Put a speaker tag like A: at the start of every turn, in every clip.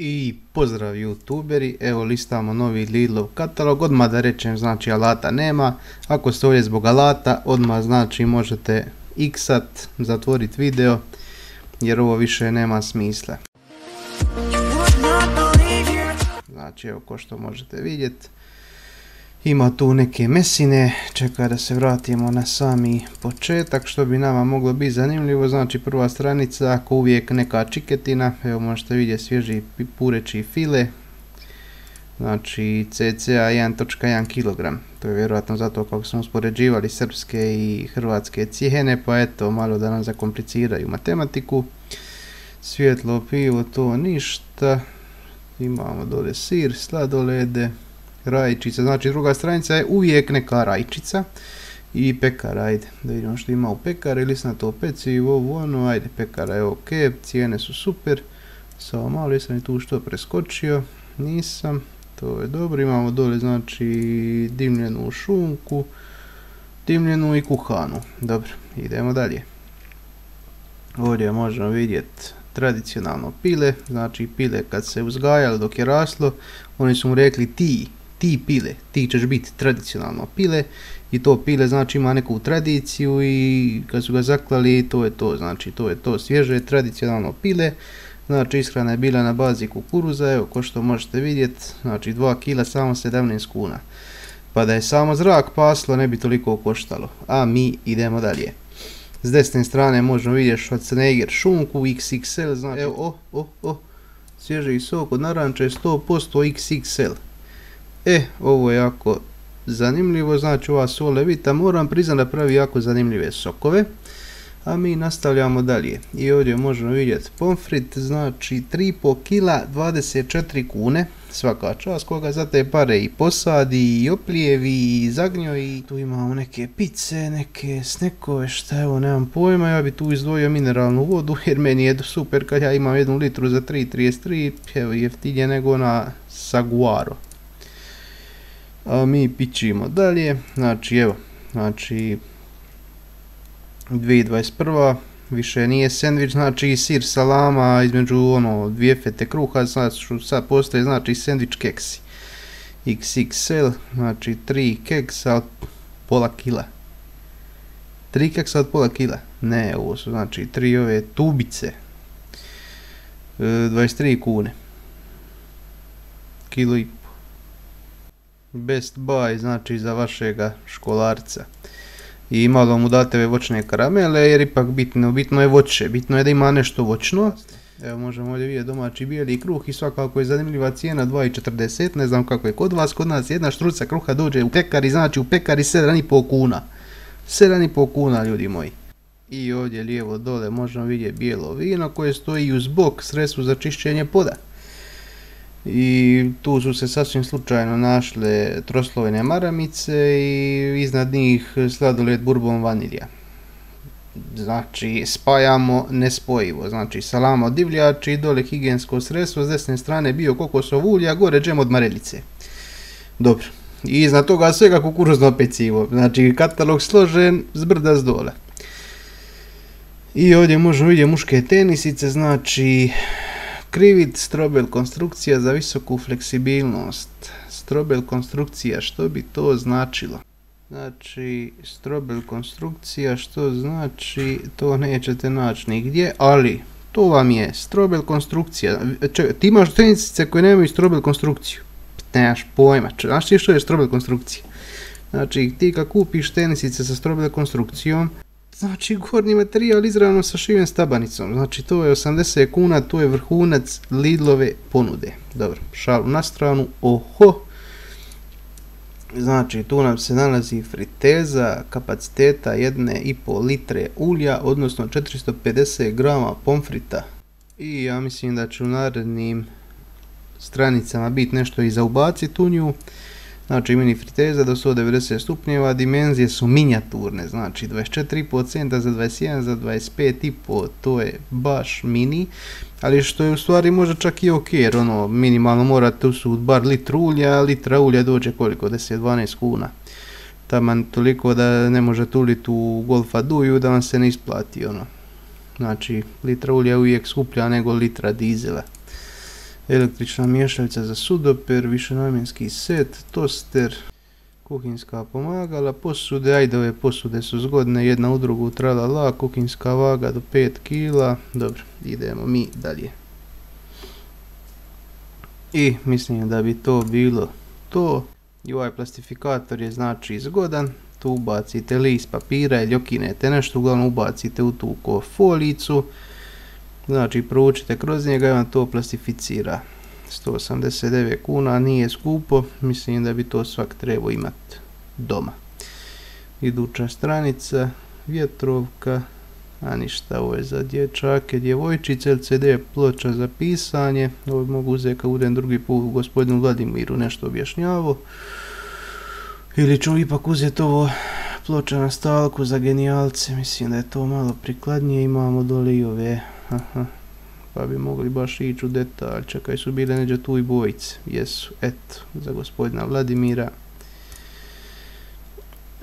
A: I pozdrav youtuberi, evo listamo novi Lidlov katalog, odmah da rečem znači alata nema, ako ste ovdje zbog alata odmah znači možete xat, zatvoriti video jer ovo više nema smisla. Znači evo ko što možete vidjeti ima tu neke mesine, čeka da se vratimo na sami početak što bi nama moglo biti zanimljivo, znači prva stranica ako uvijek neka čiketina, evo možete vidjeti svježi pureći file, znači cca 1.1 kg, to je vjerojatno zato kako smo uspoređivali srpske i hrvatske cijene, pa eto malo da nam zakompliciraju matematiku, svjetlo pivo to ništa, imamo dole sir, sladolede, rajčica, znači druga stranica je uvijek neka rajčica i pekara, ajde, da vidimo što ima u pekara ili sam to pecivo, ovo ono, ajde, pekara je ok, cijene su super, samo malo jesam i tu što preskočio, nisam, to je dobro, imamo dole znači dimljenu šunku, dimljenu i kuhanu, dobro, idemo dalje. Ovdje možemo vidjeti tradicionalno pile, znači pile kad se uzgajalo dok je raslo, oni su mu rekli ti ti pile, ti ćeš biti tradicionalno pile i to pile znači ima neku tradiciju i kad su ga zaklali to je to, znači to je to svježe tradicionalno pile, znači ishrana je bila na bazi kukuruza, evo ko što možete vidjeti, znači 2 kila samo 17 kuna. Pa da je samo zrak paslo ne bi toliko koštalo, a mi idemo dalje. S desne strane možemo vidjeti Schwarzenegger šunku XXL, znači evo, o, o, o, svježi sok od naranče 100% XXL. E, ovo je jako zanimljivo, znači ova sol levita, moram priznati da pravi jako zanimljive sokove. A mi nastavljamo dalje. I ovdje možemo vidjeti pomfrit, znači 3,5 kila 24 kune. Svaka čast koga za te pare i posadi, i oplijevi, i zagnjo i tu imamo neke pice, neke snekove, šta evo, nemam pojma. Ja bi tu izdvojio mineralnu vodu jer meni je super kad ja imam jednu litru za 3,33, evo jeftinije nego na Saguaro a mi pićimo dalje, znači evo, znači 2021. više nije sandvič, znači sir salama između ono dvije fete kruha, znači sad postoje znači sandvič keksi. XXL, znači 3 keksa od pola kila. 3 keksa od pola kila. Ne, ovo su znači 3 ove tubice. 23 e, kune. Kilo i best buy znači za vašega školarca i malo mu date ove voćne karamele jer ipak bitno, bitno je voće, bitno je da ima nešto voćno. Evo možemo ovdje vidjeti domaći bijeli kruh i svakako je zanimljiva cijena 2,40, ne znam kako je kod vas, kod nas jedna štruca kruha dođe u pekari, znači u pekari 7,5 kuna. 7,5 kuna ljudi moji. I ovdje lijevo dole možemo vidjeti bijelo vino koje stoji uz bok sredstvu za čišćenje poda i tu su se sasvim slučajno našle troslovene maramice i iznad njih sladoled bourbon vanilja. Znači spajamo nespojivo, znači salama divljači, dole higijensko sredstvo, s desne strane bio kokosov ulja, gore džem od marelice. Dobro, i iznad toga svega kukuruzno pecivo, znači katalog složen s brda s dole. I ovdje možemo vidjeti muške tenisice, znači Krivit strobel konstrukcija za visoku fleksibilnost. Strobel konstrukcija, što bi to značilo? Znači, strobel konstrukcija, što znači, to nećete naći nigdje, ali to vam je strobel konstrukcija. Čekaj, ti imaš tenisice koje nemaju strobel konstrukciju. Nemaš pojma, znaš ti što je strobel konstrukcija? Znači, ti kad kupiš tenisice sa strobel konstrukcijom, Znači gornji materijal izravno sa šivim stabanicom. Znači to je 80 kuna, to je vrhunac Lidlove ponude. Dobro, šalu na stranu. Oho! Znači tu nam se nalazi friteza kapaciteta 1,5 litre ulja, odnosno 450 grama pomfrita. I ja mislim da će u narednim stranicama biti nešto i za ubaciti u nju. Znači mini friteza do 190 stupnjeva, dimenzije su minijaturne, znači 24,5 cm za 21 za 25,5, to je baš mini, ali što je u stvari možda čak i ok, jer ono minimalno mora tu su bar litru ulja, litra ulja dođe koliko, 10-12 kuna. Taman toliko da ne može tuliti u Golfa Duju da vam se ne isplati ono. Znači litra ulja je uvijek skuplja nego litra dizela. Električna miješalica za sudoper, višenamjenski set, toster, kuhinska pomagala, posude, ajde ove posude su zgodne, jedna u drugu tralala, kuhinska vaga do 5 kila, dobro, idemo mi dalje. I mislim da bi to bilo to. I ovaj plastifikator je znači zgodan, tu ubacite list papira ili okinete nešto, uglavnom ubacite u tu ko folicu, znači proučite kroz njega i vam to plastificira. 189 kuna, nije skupo, mislim da bi to svak trebao imati doma. Iduća stranica, vjetrovka, a ništa, ovo je za dječake, djevojčice, LCD ploča za pisanje, ovo mogu uzeti kao udem drugi put gospodinu Vladimiru nešto objašnjavo. Ili ću ipak uzeti ovo ploča na stalku za genijalce, mislim da je to malo prikladnije, imamo dole i ove, pa bi mogli baš ići u detalj, čekaj su bile neđe tu i bojice, jesu, eto, za gospodina Vladimira.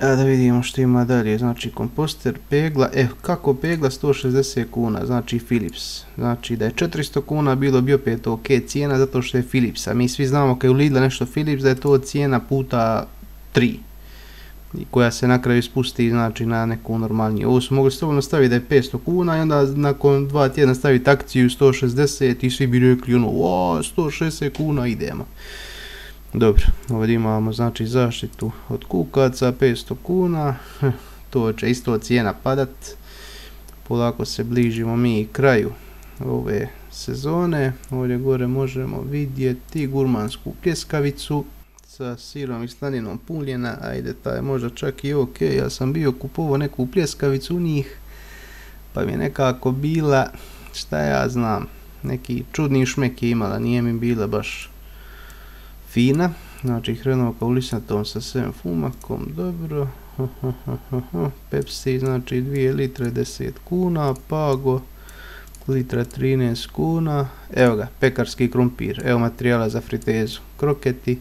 A: A da vidimo što ima dalje, znači komposter, pegla, e kako pegla 160 kuna, znači Philips, znači da je 400 kuna bilo bi opet ok cijena zato što je Philips, a mi svi znamo kad je u Lidla nešto Philips da je to cijena puta 3 koja se na kraju spusti znači na neku normalniju. Ovo su mogli slobodno staviti da je 500 kuna i onda nakon dva tjedna staviti akciju 160 i svi bi rekli ono, o, 160 kuna idemo. Dobro, ovdje imamo znači zaštitu od kukaca, 500 kuna, to će isto cijena padat. Polako se bližimo mi kraju ove sezone. Ovdje gore možemo vidjeti gurmansku pljeskavicu sa sirom i slaninom punjena, ajde ta je možda čak i ok, ja sam bio kupovao neku pljeskavicu u njih, pa mi je nekako bila, šta ja znam, neki čudni šmek je imala, nije mi bila baš fina, znači hrenovka u lisnatom sa 7 fumakom, dobro, Pepsi znači 2 litre 10 kuna, Pago litra 13 kuna, evo ga, pekarski krumpir, evo materijala za fritezu, kroketi,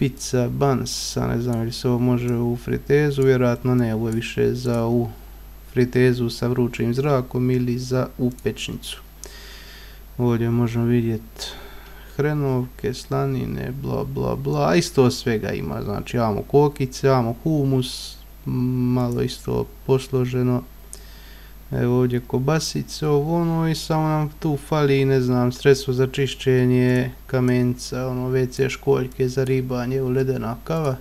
A: pizza, buns, a ne znam li se ovo može u fritezu, vjerojatno ne, ovo je više za u fritezu sa vrućim zrakom ili za u pečnicu. Ovdje možemo vidjeti hrenovke, slanine, bla bla bla, isto svega ima, znači imamo kokice, imamo humus, malo isto posloženo, Evo ovdje kobasice, ovo ono i samo nam tu fali, ne znam, sredstvo za čišćenje kamenca, ono WC školjke za ribanje ledena kava.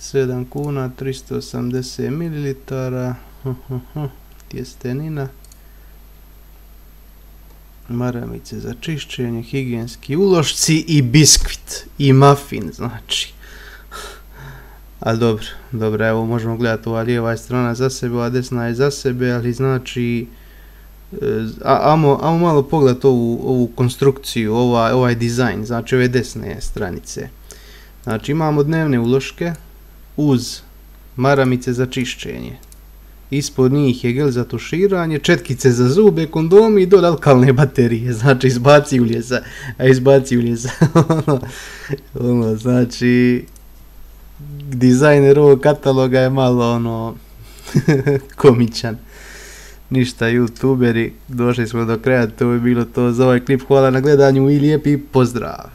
A: 7 kuna, 380 ml, tjestenina. Maramice za čišćenje, higijenski ulošci i biskvit i muffin, znači. Ali dobro, dobro, evo možemo gledati ova lijeva strana za sebe, ova desna je za sebe, ali znači, e, amo, amo malo pogledati ovu, ovu konstrukciju, ovaj, ovaj dizajn, znači ove desne stranice. Znači imamo dnevne uloške uz maramice za čišćenje. Ispod njih je gel za tuširanje, četkice za zube, kondomi i dole alkalne baterije. Znači izbaci uljeza, a izbaci uljeza. ono, ono, znači dizajner ovog kataloga je malo ono komičan. Ništa, youtuberi, došli smo do kraja, to je bilo to za ovaj klip, hvala na gledanju i lijepi pozdrav!